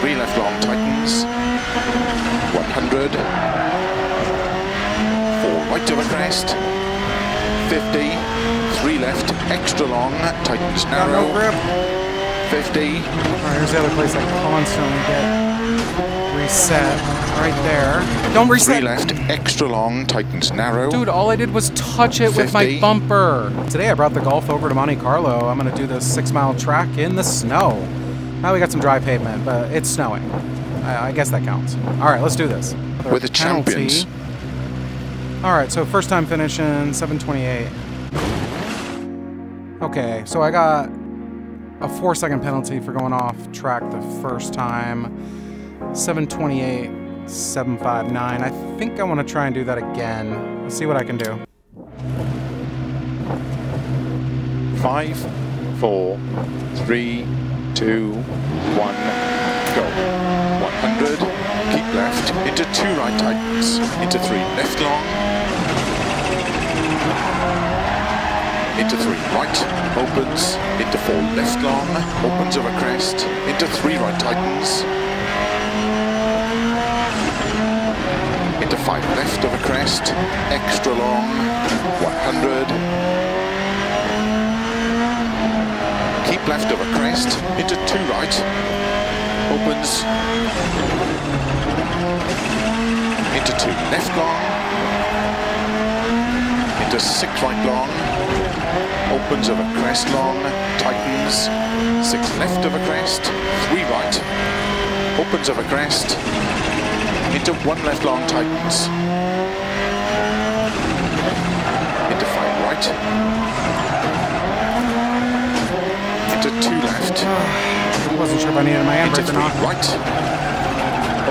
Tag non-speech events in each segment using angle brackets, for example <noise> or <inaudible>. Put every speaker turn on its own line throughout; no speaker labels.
three left long tightens, 100, four right over crest, 50, three left, extra long, tightens narrow,
No grip.
50,
All right, here's the other place I constantly get reset. Right there. Don't reset.
three left, extra long, tightens narrow,
Dude, all I did was touch it with my
50.
bumper. Today I brought the Golf over to Monte Carlo. I'm gonna do this six mile track in the snow. Now we got some dry pavement, but it's snowing. I, I guess that counts. All right, let's do this.
We're the
Penalty.
champions.
All right, so first time finishing 728. Okay, so I got a four second penalty for going off track the first time. 728, 759. I think I want to try and do that again. Let's see what I can do.
Five, four, three, two, one, go. 100, keep left, into two right tightens, into three left long, into three right, opens, into four left long, opens over crest, into three right tightens, into five left over crest, extra long, 100, Left over crest, into two right, opens, into two left long, into six right long, opens over crest long, tightens, six left over crest, three right, opens over crest, into one left long, tightens, into five right, into two left,
I wasn't sure if I needed my
into
handbrake or not.
right,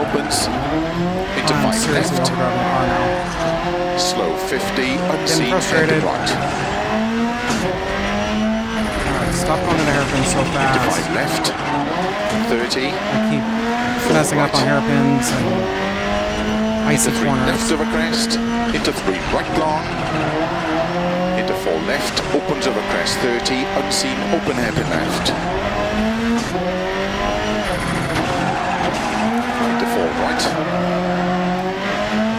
opens, into
I'm
five left,
overdriving the car now.
slow 50, unseen,
frustrated.
headed right,
stop going into hairpins so
into
fast.
five left, 30,
I keep finessing up on hairpins and icy
into
corners.
left over crest, into three right long, into left, opens over crest 30, unseen, open hairpin left. Into four right,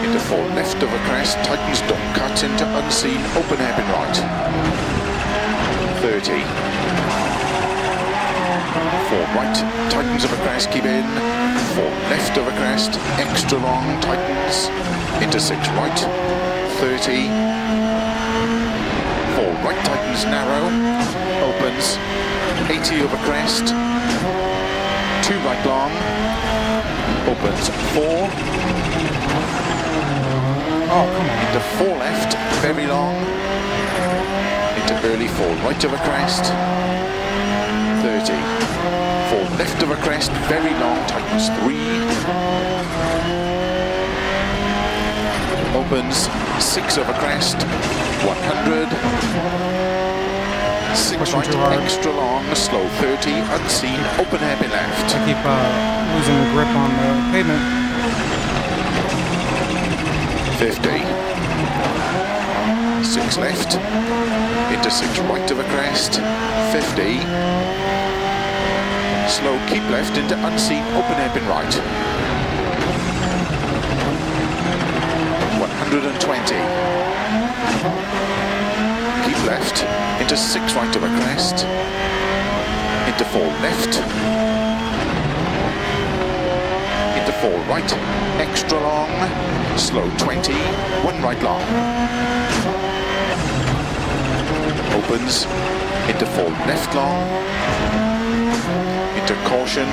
into four left over crest, tightens, don't cut, into unseen, open hairpin right. 30. Four right, tightens over crest, keep in. Four left over crest, extra long, tightens. Into six right, 30. Tightens, narrow, opens. 80 over crest. Two right long, opens. Four,
Oh, come on.
into four left, very long. Into early four right over crest. 30. Four left over crest, very long, tightens three. Opens six over crest, 100. Six right, extra long, slow 30, unseen, open hairpin left.
I keep uh, losing grip on the pavement.
50. Six left. Into six right of a crest. 50. Slow, keep left into unseen, open hairpin right. 120. Keep left into six right of a crest. Into four left. Into four right, extra long, slow 20, one right long. Opens, into four left long, caution,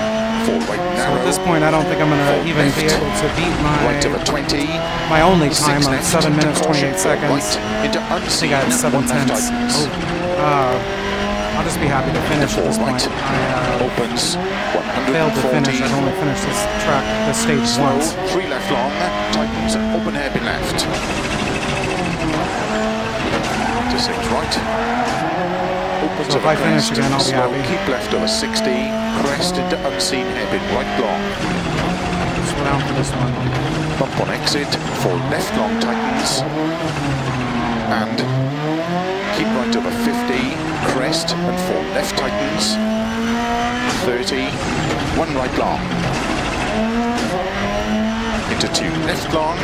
right
So at this point, I don't think I'm going to even be able to beat
right
my
20,
my only time
left,
7 minutes, 28 seconds.
Right, into
I think I had 7 tenths. Oh, uh, I'll just be happy to finish at this point.
right,
I uh,
opens,
failed to finish. I've only finished this track, this stage
Slow,
once.
three left long, tightens, open hairpin left. To six right. Opens
So if
over
I finish again, I'll be
slow,
happy.
keep left over 60, crest into unseen hairpin right long.
Slow down four this one.
Bump on exit, for left long tightens. And keep right over 50, crest and four left tightens. 30, one right long. Into two left long.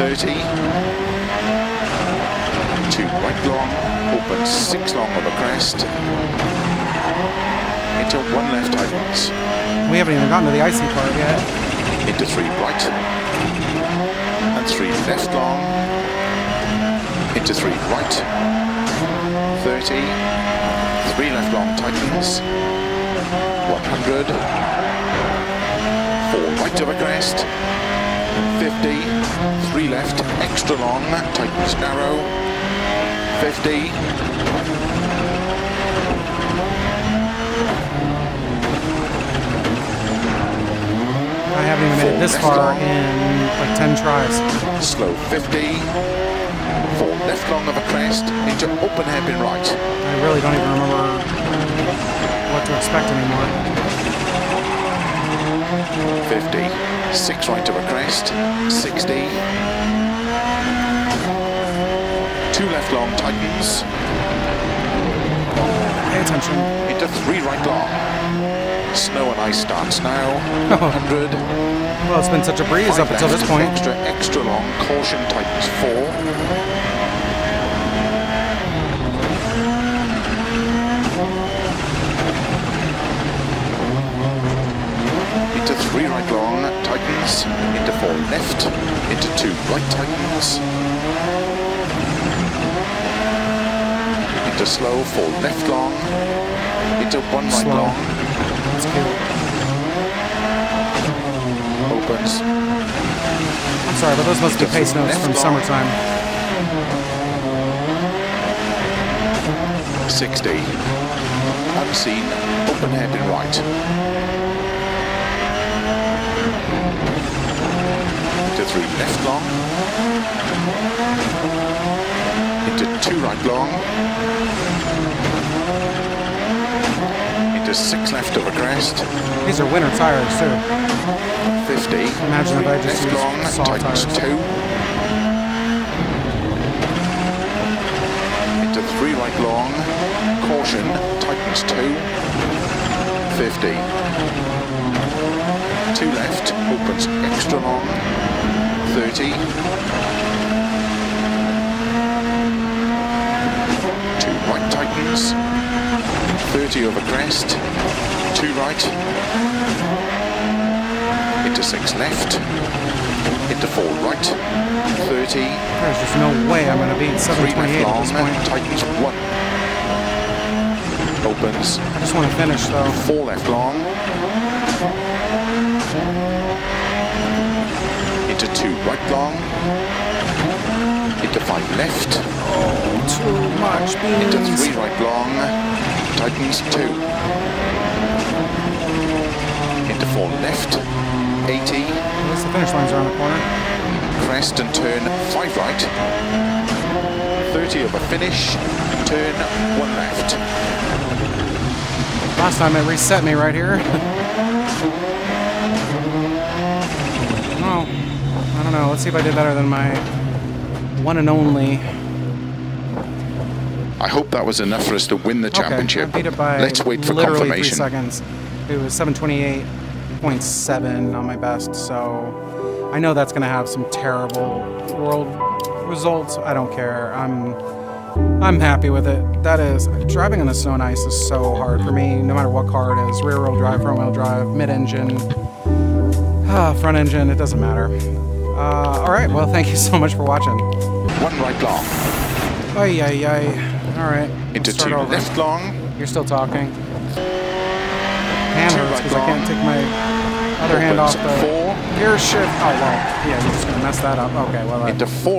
30. Two right long. Open six long over crest. Into one left tightens.
We haven't even gotten to the icy part yet.
Into three right. And three left long. Into three right. 30. Three left long tightens. 100. Four right over crest. 50. Three left, extra long, tightens narrow. 50.
I haven't even made it this far in like 10 tries.
Slow 50. Four left long of a crest into open hairpin right.
I really don't even remember what to expect anymore.
50. Six right of a crest. 60. Two left long tightens
Pay attention.
into three right long. Snow and ice starts now. <laughs> 100.
Well, it's been such a breeze up until this point.
Extra, extra long. Caution tightens four. Into three right long, tightens. Into four left. Into two right tightens. Into slow, four left long. Into one right
Slow.
long. Opens.
I'm sorry, but those must be pace notes from summertime.
60. Unseen, open hairpin right. Into three left long. Into two right long. Into six left over crest.
These are winter tires too.
50.
Imagine if I just
left long, tightens
tires.
two. Into three right long, caution, tightens two. 50. Two left, opens extra long. 30. Two right 30 over crest. Two right. Into six left. Into four right. 30.
There's just no way I'm going to beat
Three
728
left
at this
long.
point.
Tightens one. Opens.
I just want to finish though.
Four left long. Into two right long. Into five left.
Oh, Too much
Into
beans.
three right long. Tightens two. Into four left. 80.
At least the finish line's around the corner.
Crest and turn five right. 30 over finish. Turn one left.
Last time it reset me right here. <laughs> oh, I don't know. Let's see if I did better than my one and only.
I hope that was enough for us to win the championship.
Okay, I beat it by
Let's wait for
literally
confirmation.
three seconds. It was 728.7 on my best, so I know that's going to have some terrible world results. I don't care. I'm I'm happy with it. That is driving on the snow and ice is so hard for me, no matter what car it is. Rear wheel drive, front wheel drive, mid engine, ah, <sighs> front engine. It doesn't matter. Uh, all right. Well, thank you so much for watching.
One right long.
Ay ay ay. All right.
Into two
over.
left long.
You're still talking. Hand hurts
right
because I can't take my other hand off the
four.
gear shift. Oh well, yeah, you're just gonna mess that up. Okay, well, uh,
Into four.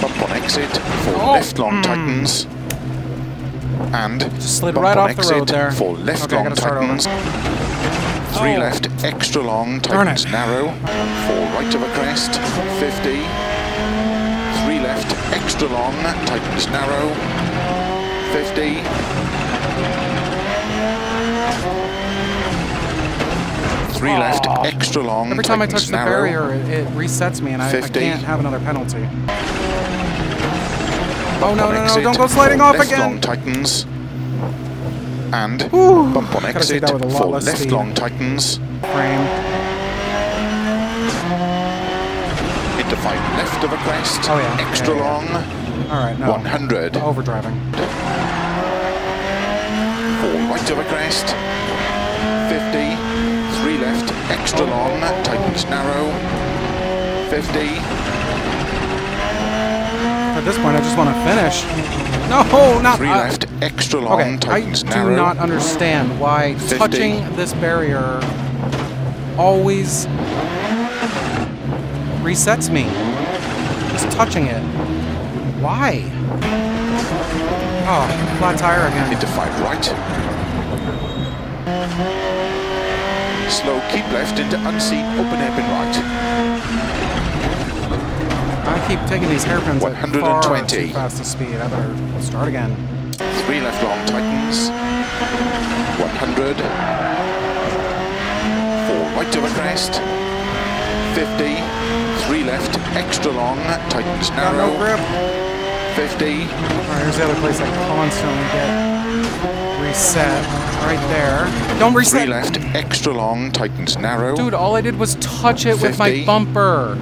Bump on exit. Four
Oh,
left long
mm.
tightens. And
Just slid
bump
right
on
off the
exit.
road there.
Four left
Okay,
long
gotta start over.
tightens. Three
Oh.
left extra long tightens narrow. Four right of a crest. 50. Three left extra long tightens narrow. 50. Three left extra long
every time I touch the barrier, it, it resets me, and I, I can't have another penalty. Oh
Bump
no
on
no no!
exit.
Don't go sliding off
left
again.
long tightens. and
Whew.
bump on exit
that with a lot
for left
speed.
long tightens
Frame.
5 left of a crest,
Oh, yeah.
extra
Yeah,
long,
All right, no.
100,
Overdriving.
4 right of a crest, 50, 3 left, extra oh. long, tightens narrow, 50,
At this point, I just want to finish. No, not
3
I-
left, extra long,
Okay, I do
narrow,
not understand why
50.
touching this barrier always resets me. Just touching it. Why? Oh, flat tire again.
into 5 right, slow keep left into unseen open hairpin right,
I keep taking these hairpins at far
120.
too fast a speed. I better start again.
3 left long tightens, 100, 4 right of a crest, 50, 3 left, extra long, tightens
Got no
narrow,
grip.
50,
All right, here's the other place I constantly get reset. Right there. Don't reset.
3
reset.
left, extra long, tightens narrow,
Dude, all I did was touch it with my bumper.